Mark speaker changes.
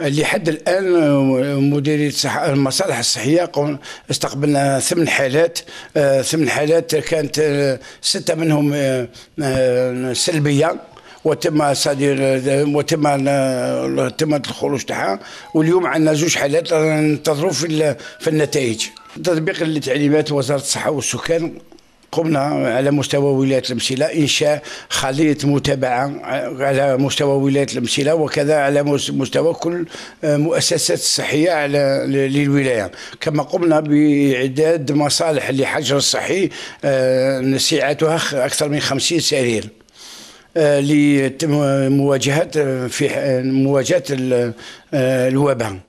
Speaker 1: لحد الآن مديريه الصح- المصالح الصحية استقبلنا ثمان حالات آه، ثمان حالات كانت آه، ستة منهم آه، سلبية وتم صدير وتم تم الخروج تاعها واليوم عندنا زوج حالات ننتظروا في في النتائج. تطبيق لتعليمات وزارة الصحة والسكان قمنا على مستوى ولاية المسيلة انشاء خليه متابعة على مستوى ولاية المسيلة وكذا على مس- مستوى كل مؤسسات الصحيه على للولاية. كما قمنا بإعداد مصالح لحجر الصحي آه، سعتها أكثر من 50 سرير آه، لمواجهه في مواجهة ال- آه، الوباء.